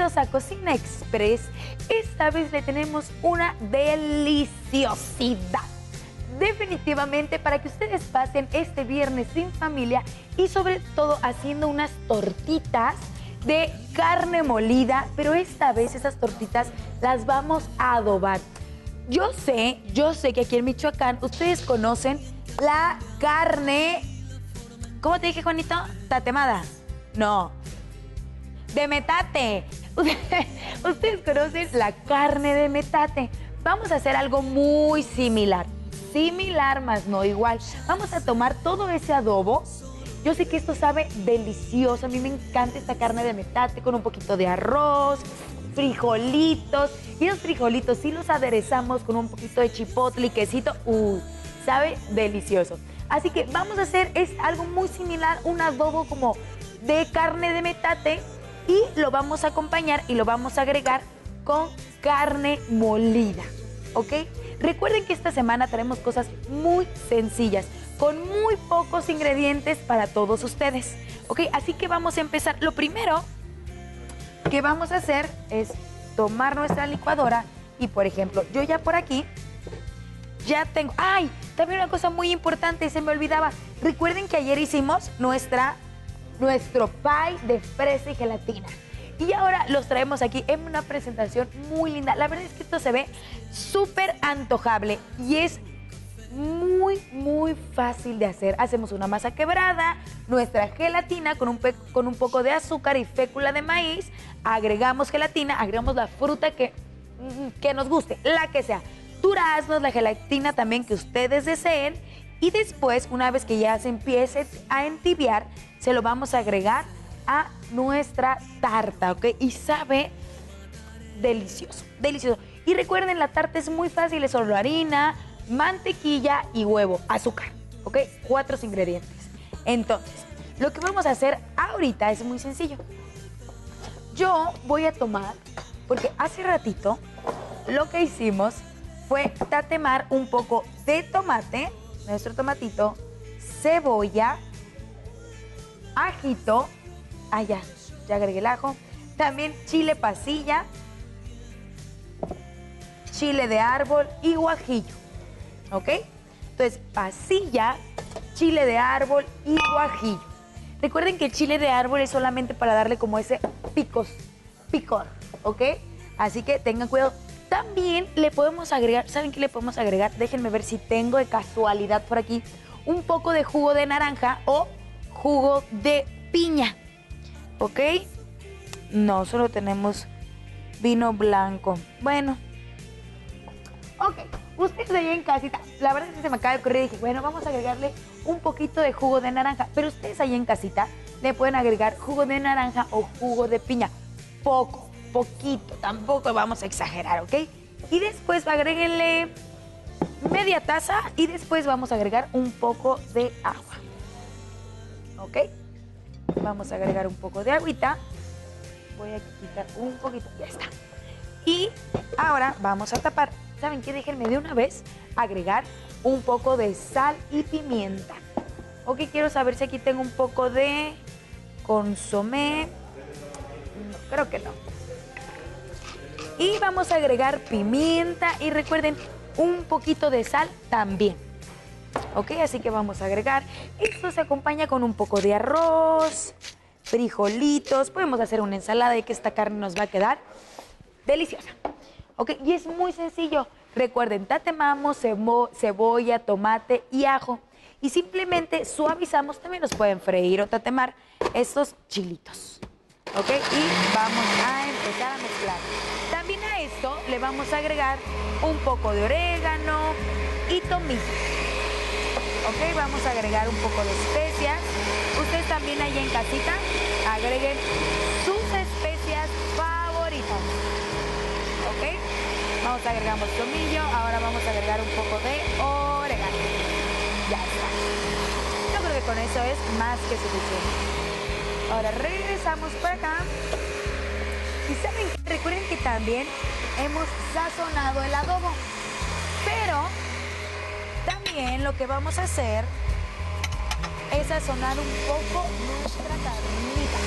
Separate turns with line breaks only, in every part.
bienvenidos a Cocina Express. Esta vez le tenemos una deliciosidad. Definitivamente para que ustedes pasen este viernes sin familia y sobre todo haciendo unas tortitas de carne molida, pero esta vez esas tortitas las vamos a adobar. Yo sé, yo sé que aquí en Michoacán ustedes conocen la carne, ¿cómo te dije Juanito? Tatemada. No, de metate. Ustedes conocen la carne de metate. Vamos a hacer algo muy similar. Similar, más no igual. Vamos a tomar todo ese adobo. Yo sé que esto sabe delicioso. A mí me encanta esta carne de metate con un poquito de arroz, frijolitos. Y los frijolitos, si los aderezamos con un poquito de chipotle y quesito, uh, sabe delicioso. Así que vamos a hacer es algo muy similar, un adobo como de carne de metate y lo vamos a acompañar y lo vamos a agregar con carne molida, ¿ok? Recuerden que esta semana traemos cosas muy sencillas, con muy pocos ingredientes para todos ustedes, ¿ok? Así que vamos a empezar. Lo primero que vamos a hacer es tomar nuestra licuadora y, por ejemplo, yo ya por aquí ya tengo... ¡Ay! También una cosa muy importante, se me olvidaba. Recuerden que ayer hicimos nuestra nuestro pie de fresa y gelatina. Y ahora los traemos aquí en una presentación muy linda. La verdad es que esto se ve súper antojable y es muy, muy fácil de hacer. Hacemos una masa quebrada, nuestra gelatina con un, con un poco de azúcar y fécula de maíz. Agregamos gelatina, agregamos la fruta que, mm, que nos guste, la que sea. Duraznos, la gelatina también que ustedes deseen. Y después, una vez que ya se empiece a entibiar, se lo vamos a agregar a nuestra tarta, ¿ok? Y sabe delicioso, delicioso. Y recuerden, la tarta es muy fácil, es solo harina, mantequilla y huevo, azúcar, ¿ok? Cuatro ingredientes. Entonces, lo que vamos a hacer ahorita es muy sencillo. Yo voy a tomar, porque hace ratito lo que hicimos fue tatemar un poco de tomate, nuestro tomatito, cebolla, ajito. Ah, ya, ya agregué el ajo. También chile pasilla, chile de árbol y guajillo. ¿Ok? Entonces, pasilla, chile de árbol y guajillo. Recuerden que el chile de árbol es solamente para darle como ese picos, picor, ¿ok? Así que tengan cuidado. También le podemos agregar, ¿saben qué le podemos agregar? Déjenme ver si tengo de casualidad por aquí un poco de jugo de naranja o jugo de piña. ¿Ok? No, solo tenemos vino blanco. Bueno. Ok, ustedes allá en casita, la verdad es que se me acaba de ocurrir dije, bueno, vamos a agregarle un poquito de jugo de naranja. Pero ustedes allá en casita le pueden agregar jugo de naranja o jugo de piña. Poco, poquito, tampoco vamos a exagerar, ¿ok? Y después agréguenle media taza y después vamos a agregar un poco de agua. ¿ok? Vamos a agregar un poco de agüita. Voy a quitar un poquito, ya está. Y ahora vamos a tapar. ¿Saben qué? Déjenme de una vez agregar un poco de sal y pimienta. Ok, quiero saber si aquí tengo un poco de consomé. No, creo que no. Y vamos a agregar pimienta y recuerden un poquito de sal también. ¿ok? Así que vamos a agregar. Esto se acompaña con un poco de arroz, frijolitos. Podemos hacer una ensalada y que esta carne nos va a quedar deliciosa, ¿ok? Y es muy sencillo. Recuerden, tatemamos cebolla, tomate y ajo. Y simplemente suavizamos, también nos pueden freír o tatemar estos chilitos. ¿Ok? Y vamos a empezar a mezclar. Le vamos a agregar un poco de orégano y tomillo. ¿ok? Vamos a agregar un poco de especias. Ustedes también ahí en casita agreguen sus especias favoritas, ¿ok? Vamos a agregar tomillo, ahora vamos a agregar un poco de orégano. Ya está. Yo creo que con eso es más que suficiente. Ahora regresamos para acá. Y saben, recuerden que también hemos sazonado el adobo. Pero también lo que vamos a hacer es sazonar un poco nuestra carnita.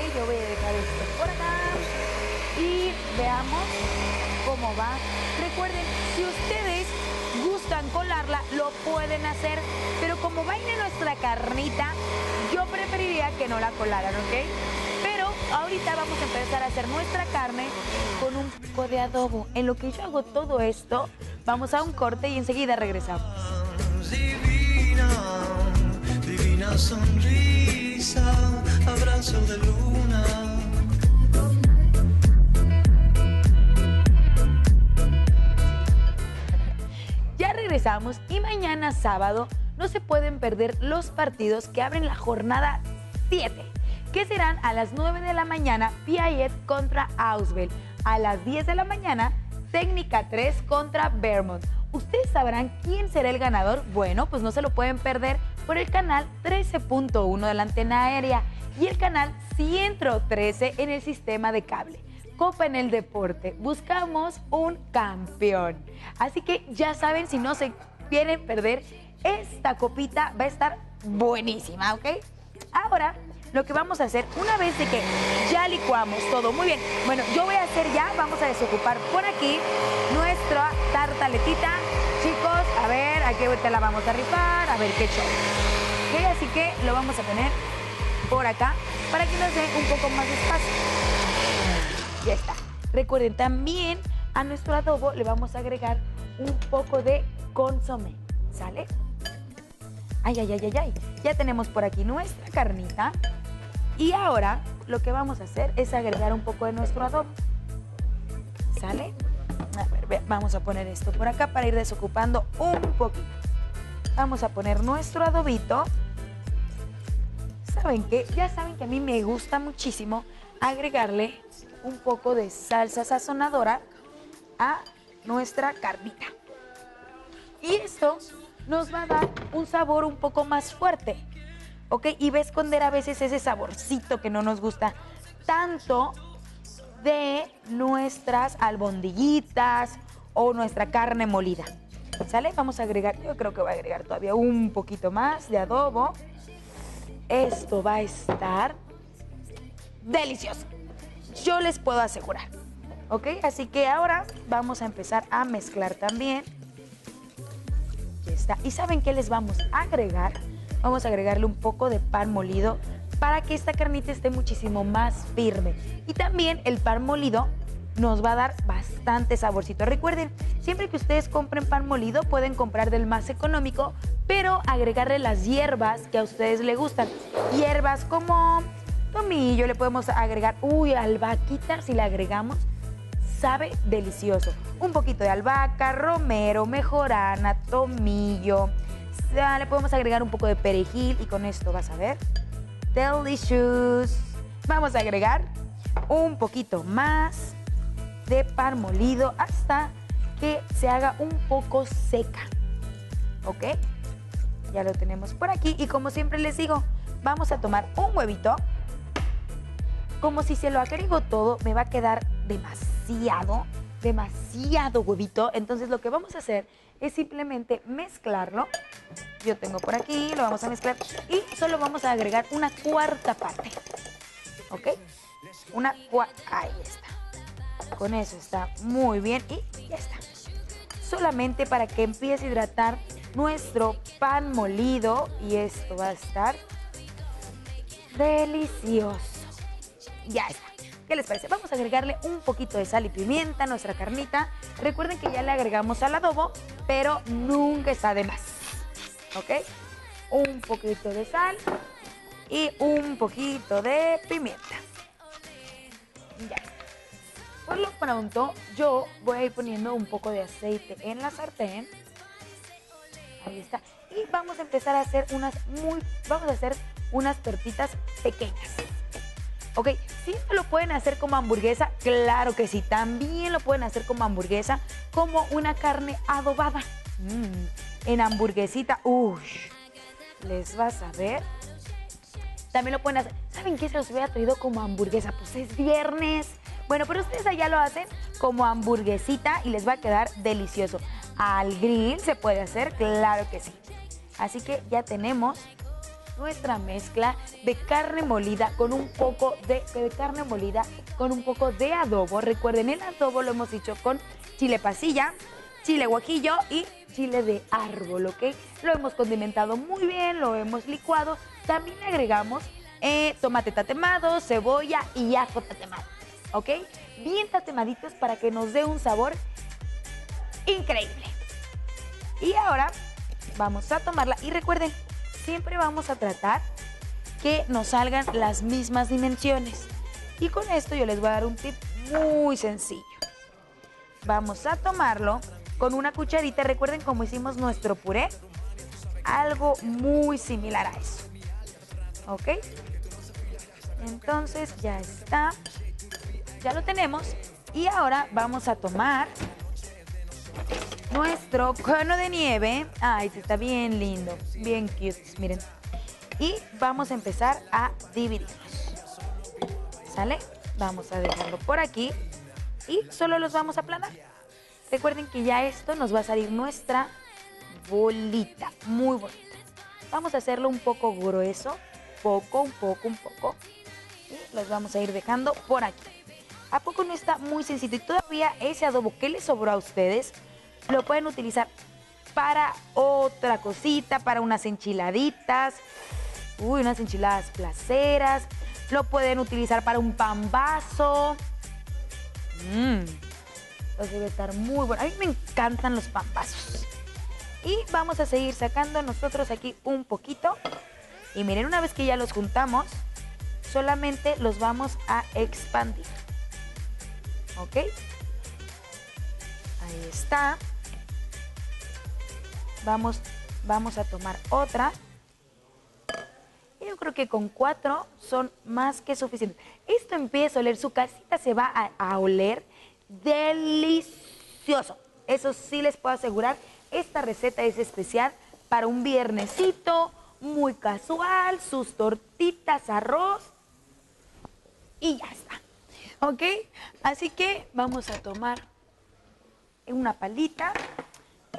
Y yo voy a dejar revisamos cómo va. Recuerden, si ustedes gustan colarla, lo pueden hacer, pero como va nuestra carnita, yo preferiría que no la colaran, ¿ok? Pero ahorita vamos a empezar a hacer nuestra carne con un poco de adobo. En lo que yo hago todo esto, vamos a un corte y enseguida regresamos.
Divina, divina sonrisa, abrazo de luna.
Ya regresamos y mañana sábado no se pueden perder los partidos que abren la jornada 7, que serán a las 9 de la mañana Piaget contra Ausbel, a las 10 de la mañana Técnica 3 contra Vermont. ¿Ustedes sabrán quién será el ganador? Bueno, pues no se lo pueden perder por el canal 13.1 de la antena aérea y el canal 113 en el sistema de cable. Copa en el deporte. Buscamos un campeón. Así que ya saben, si no se quieren perder, esta copita va a estar buenísima, ¿ok? Ahora, lo que vamos a hacer, una vez de que ya licuamos todo, muy bien. Bueno, yo voy a hacer ya, vamos a desocupar por aquí nuestra tartaletita. Chicos, a ver, aquí te la vamos a rifar, a ver qué show. Ok, así que lo vamos a poner por acá para que nos dé un poco más de espacio. Ya está. Recuerden, también a nuestro adobo le vamos a agregar un poco de consomé. ¿Sale? Ay, ay, ay, ay, ay. Ya tenemos por aquí nuestra carnita. Y ahora lo que vamos a hacer es agregar un poco de nuestro adobo. ¿Sale? A ver, ve- vamos a poner esto por acá para ir desocupando un poquito. Vamos a poner nuestro adobito. ¿Saben qué? Ya saben que a mí me gusta muchísimo agregarle un poco de salsa sazonadora a nuestra carnita. Y esto nos va a dar un sabor un poco más fuerte. ¿Ok? Y va a esconder a veces ese saborcito que no nos gusta tanto de nuestras albondiguitas o nuestra carne molida. ¿Sale? Vamos a agregar, yo creo que voy a agregar todavía un poquito más de adobo. Esto va a estar delicioso. Yo les puedo asegurar. ¿Ok? Así que ahora vamos a empezar a mezclar también. ¿Y saben qué les vamos a agregar? Vamos a agregarle un poco de pan molido para que esta carnita esté muchísimo más firme. Y también el pan molido nos va a dar bastante saborcito. Recuerden, siempre que ustedes compren pan molido pueden comprar del más económico, pero agregarle las hierbas que a ustedes les gustan. Hierbas como tomillo, le podemos agregar, uy, albahaquita si le agregamos, sabe delicioso. Un poquito de albahaca, romero, mejorana, tomillo. Le podemos agregar un poco de perejil y con esto vas a ver. Delicious. Vamos a agregar un poquito más de pan molido hasta que se haga un poco seca. ¿Ok? Ya lo tenemos por aquí y como siempre les digo, vamos a tomar un huevito. Como si se lo agrego todo, me va a quedar demasiado, demasiado huevito. Entonces lo que vamos a hacer es simplemente mezclarlo. Yo tengo por aquí, lo vamos a mezclar y solo vamos a agregar una cuarta parte. ¿Ok? Una cuarta. Ahí está. Con eso está muy bien y ya está. Solamente para que empiece a hidratar nuestro pan molido y esto va a estar delicioso. Ya está. ¿Qué les parece? Vamos a agregarle un poquito de sal y pimienta a nuestra carnita. Recuerden que ya le agregamos al adobo, pero nunca está de más. ¿Ok? Un poquito de sal y un poquito de pimienta. Ya. Por lo pronto, yo voy a ir poniendo un poco de aceite en la sartén. Ahí está. Y vamos a empezar a hacer unas muy, vamos a hacer unas tortitas pequeñas. Ok, no lo pueden hacer como hamburguesa, claro que sí. También lo pueden hacer como hamburguesa, como una carne adobada. Mm, en hamburguesita, uy, les vas a ver. También lo pueden hacer. ¿Saben qué se los hubiera traído como hamburguesa? Pues es viernes. Bueno, pero ustedes allá lo hacen como hamburguesita y les va a quedar delicioso. Al grill se puede hacer, claro que sí. Así que ya tenemos nuestra mezcla de carne molida con un poco de, carne molida con un poco de adobo. Recuerden, el adobo lo hemos hecho con chile pasilla, chile guajillo y chile de árbol, ¿ok? Lo hemos condimentado muy bien, lo hemos licuado. También agregamos eh, tomate tatemado, cebolla y ajo tatemado, ¿ok? Bien tatemaditos para que nos dé un sabor increíble. Y ahora vamos a tomarla y recuerden, siempre vamos a tratar que nos salgan las mismas dimensiones. Y con esto yo les voy a dar un tip muy sencillo. Vamos a tomarlo con una cucharita. Recuerden cómo hicimos nuestro puré. Algo muy similar a eso. ¿Ok? Entonces ya está. Ya lo tenemos. Y ahora vamos a tomar nuestro cono de nieve. Ay, está bien lindo. Bien cute. Miren. Y vamos a empezar a dividirlos. ¿Sale? Vamos a dejarlo por aquí. Y solo los vamos a aplanar. Recuerden que ya esto nos va a salir nuestra bolita. Muy bonita. Vamos a hacerlo un poco grueso. Poco, un poco, un poco. Y los vamos a ir dejando por aquí. ¿A poco no está muy sencillo? Y todavía ese adobo que les sobró a ustedes, lo pueden utilizar para otra cosita, para unas enchiladitas. Uy, unas enchiladas placeras. Lo pueden utilizar para un pambazo. Mmm. Entonces debe estar muy bueno. A mí me encantan los pambazos. Y vamos a seguir sacando nosotros aquí un poquito. Y miren, una vez que ya los juntamos, solamente los vamos a expandir. ¿Ok? Ahí está. Vamos, vamos a tomar otra. Yo creo que con cuatro son más que suficientes. Esto empieza a oler, su casita se va a, a oler delicioso. Eso sí les puedo asegurar. Esta receta es especial para un viernesito, muy casual, sus tortitas, arroz y ya está. ¿Ok? Así que vamos a tomar una palita.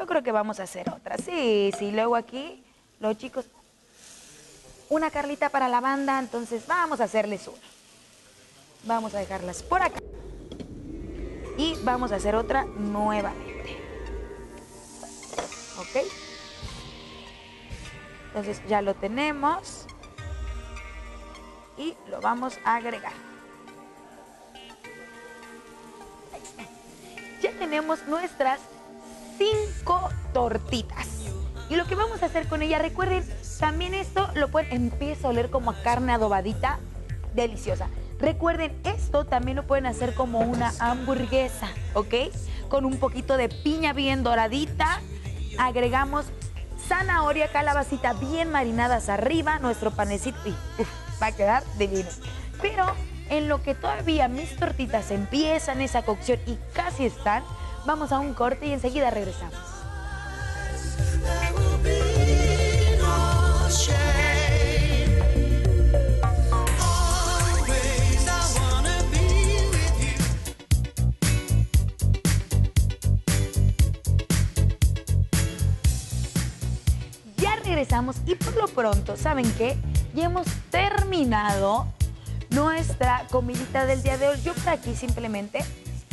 Yo creo que vamos a hacer otra. Sí, sí, luego aquí los chicos, una carlita para la banda, entonces vamos a hacerles una. Vamos a dejarlas por acá. Y vamos a hacer otra nuevamente. ¿Ok? Entonces ya lo tenemos. Y lo vamos a agregar. Ya tenemos nuestras cinco tortitas. Y lo que vamos a hacer con ella, recuerden, también esto lo pueden, empieza a oler como carne adobadita, deliciosa. Recuerden, esto también lo pueden hacer como una hamburguesa, ¿ok? Con un poquito de piña bien doradita. Agregamos zanahoria, calabacita bien marinadas arriba, nuestro panecito y va a quedar divino. Pero en lo que todavía mis tortitas empiezan esa cocción y casi están, vamos a un corte y enseguida regresamos. Ya regresamos y por lo pronto, ¿saben qué? Ya hemos terminado nuestra comidita del día de hoy. Yo por aquí simplemente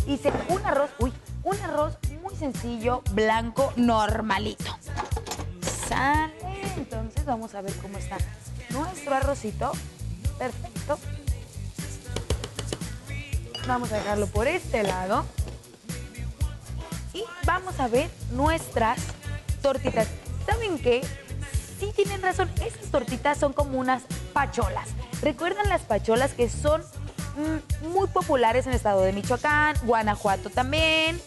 hice un arroz, uy, un arroz muy sencillo, blanco, normalito. Sale, entonces vamos a ver cómo está nuestro arrocito. Perfecto. Vamos a dejarlo por este lado. Y vamos a ver nuestras tortitas. ¿Saben qué? Sí tienen razón, esas tortitas son como unas pacholas. ¿Recuerdan las pacholas que son mm, muy populares en el estado de Michoacán, Guanajuato también,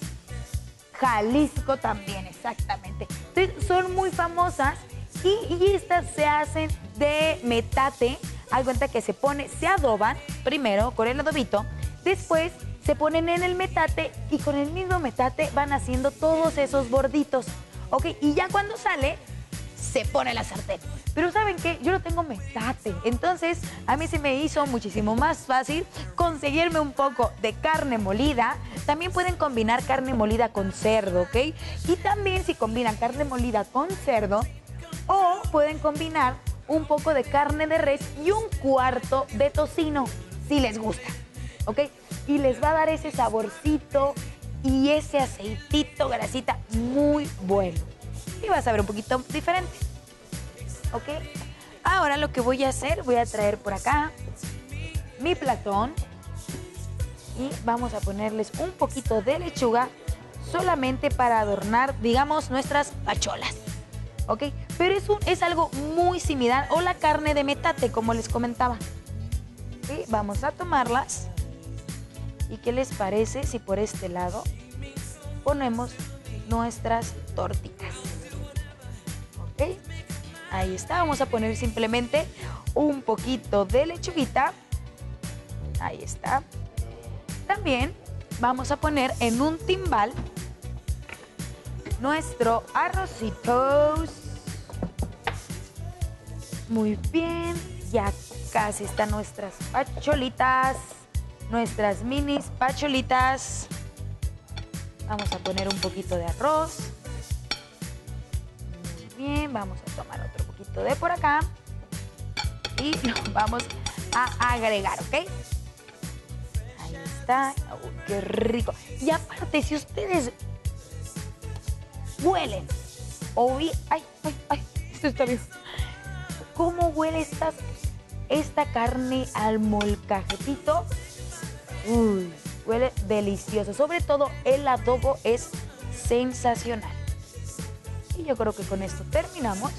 Jalisco también, exactamente? Entonces, son muy famosas y, estas se hacen de metate. Hay cuenta que se pone, se adoban primero con el adobito, después se ponen en el metate y con el mismo metate van haciendo todos esos borditos. ¿Ok? Y ya cuando sale, se pone la sartén. Pero ¿saben qué? Yo no tengo metate. Entonces, a mí se me hizo muchísimo más fácil conseguirme un poco de carne molida. También pueden combinar carne molida con cerdo, ¿ok? Y también si combinan carne molida con cerdo, o pueden combinar un poco de carne de res y un cuarto de tocino, si les gusta, ¿ok? Y les va a dar ese saborcito y ese aceitito, grasita muy bueno. Y va a saber un poquito diferente, ¿ok? Ahora lo que voy a hacer, voy a traer por acá mi platón y vamos a ponerles un poquito de lechuga solamente para adornar, digamos, nuestras pacholas. ¿Ok? Pero es, un- es algo muy similar o la carne de metate, como les comentaba. Vamos a tomarlas. ¿Y qué les parece si por este lado ponemos nuestras tortitas? Ahí está. Vamos a poner simplemente un poquito de lechuguita. Ahí está. También vamos a poner en un timbal nuestro arrocitos. Muy bien, ya casi están nuestras pacholitas, nuestras minis pacholitas. Vamos a poner un poquito de arroz. Muy bien, vamos a tomar otro de por acá. Y lo vamos a agregar, ¿ok? Ahí está. Qué rico. Y aparte, si ustedes huelen o vi- ay, ay, ay, esto está bien. ¿Cómo huele esta, esta carne al molcajetito? Huele delicioso. Sobre todo el adobo es sensacional. Y yo creo que con esto terminamos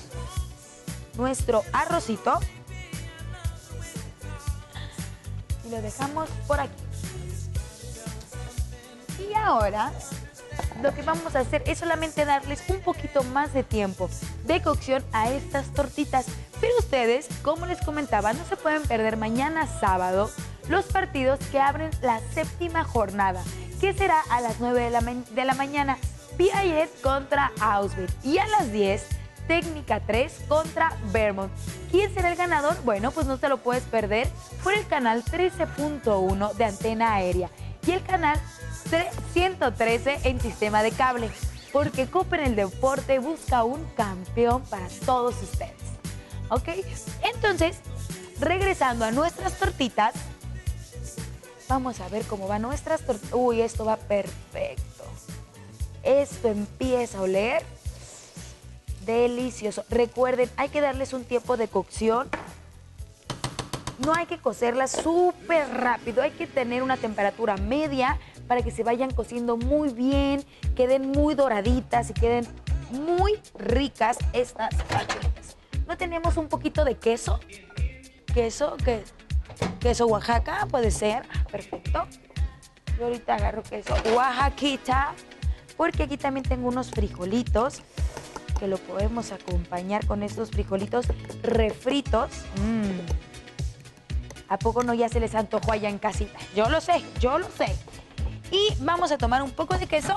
nuestro arrocito. Y lo dejamos por aquí. Y ahora lo que vamos a hacer es solamente darles un poquito más de tiempo de cocción a estas tortitas. Pero ustedes, como les comentaba, no se pueden perder mañana sábado los partidos que abren la séptima jornada, que será a las 9 de la, de la mañana. Piaget contra Auschwitz y a las 10 Técnica 3 contra Vermont. ¿Quién será el ganador? Bueno, pues no te lo puedes perder por el canal 13.1 de antena aérea y el canal 113 en sistema de cable, porque Copa en el Deporte busca un campeón para todos ustedes. ¿Ok? Entonces, regresando a nuestras tortitas, vamos a ver cómo van nuestras tortitas. Uy, esto va perfecto. Esto empieza a oler delicioso. Recuerden, hay que darles un tiempo de cocción. No hay que cocerlas súper rápido, hay que tener una temperatura media para que se vayan cociendo muy bien, queden muy doraditas y queden muy ricas estas pacholitas. ¿No tenemos un poquito de queso? Queso, que, queso Oaxaca, puede ser. Ah, Perfecto. Yo ahorita agarro queso Oaxaquita, porque aquí también tengo unos frijolitos que lo podemos acompañar con estos frijolitos refritos. Mm. ¿A poco no ya se les antojó allá en casita? Yo lo sé, yo lo sé. Y vamos a tomar un poco de queso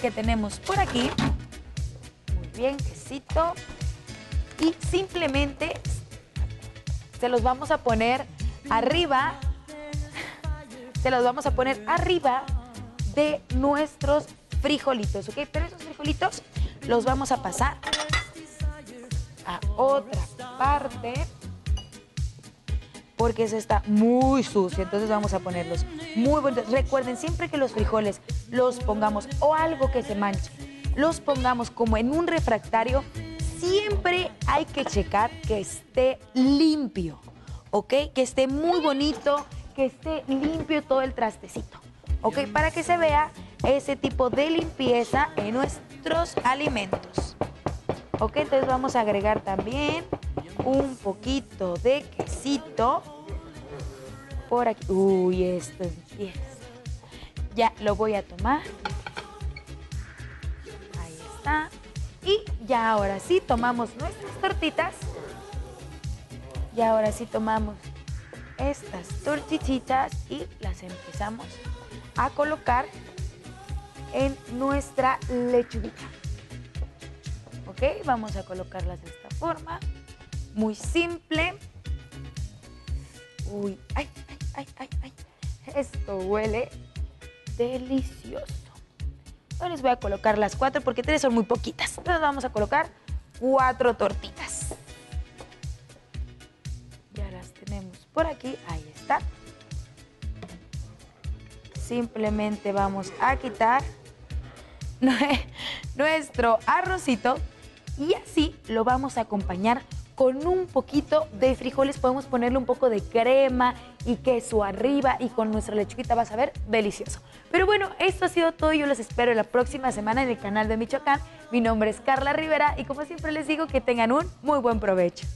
que tenemos por aquí. Muy bien, quesito. Y simplemente se los vamos a poner arriba. Se los vamos a poner arriba de nuestros frijolitos, ¿ok? Pero esos frijolitos los vamos a pasar a otra parte porque eso está muy sucio. Entonces vamos a ponerlos muy bonitos. Recuerden, siempre que los frijoles los pongamos o algo que se manche, los pongamos como en un refractario, siempre hay que checar que esté limpio, ¿ok? Que esté muy bonito, que esté limpio todo el trastecito, ¿ok? Para que se vea ese tipo de limpieza en nuestros alimentos. Ok, entonces vamos a agregar también un poquito de quesito por aquí. Uy, esto empieza. Ya lo voy a tomar. Ahí está. Y ya ahora sí tomamos nuestras tortitas. Y ahora sí tomamos estas tortititas y las empezamos a colocar en nuestra lechuguita. ¿ok? Vamos a colocarlas de esta forma. Muy simple. Uy, ay, ay, ay, ay, ay. Esto huele delicioso. Yo les voy a colocar las cuatro porque tres son muy poquitas. Entonces vamos a colocar cuatro tortitas. aquí, ahí está. Simplemente vamos a quitar nuestro arrocito y así lo vamos a acompañar con un poquito de frijoles. Podemos ponerle un poco de crema y queso arriba y con nuestra lechuguita vas a ver delicioso. Pero bueno, esto ha sido todo. Yo los espero la próxima semana en el canal de Michoacán. Mi nombre es Carla Rivera y como siempre les digo que tengan un muy buen provecho.